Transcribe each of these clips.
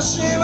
足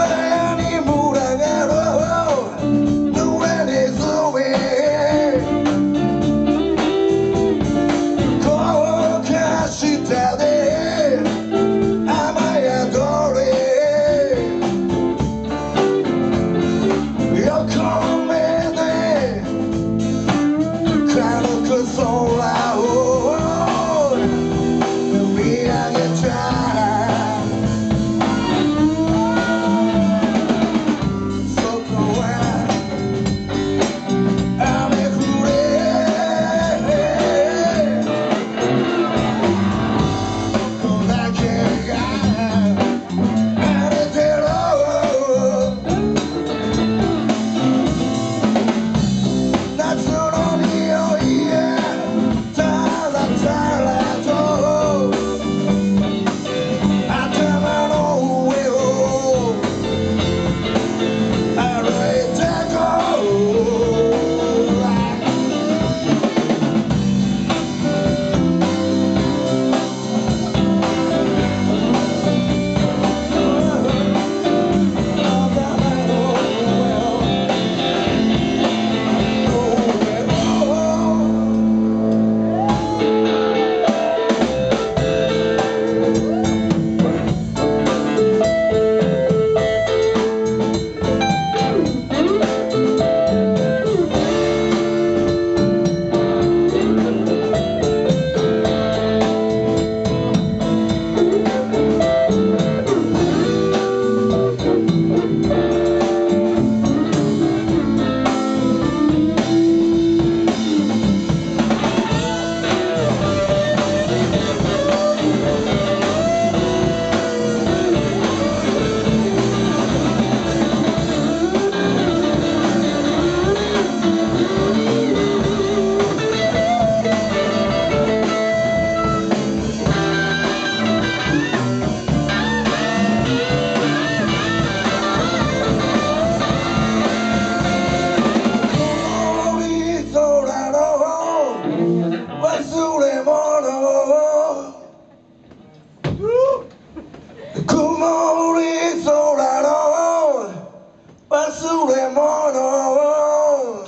忘れ物を。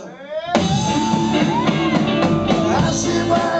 足場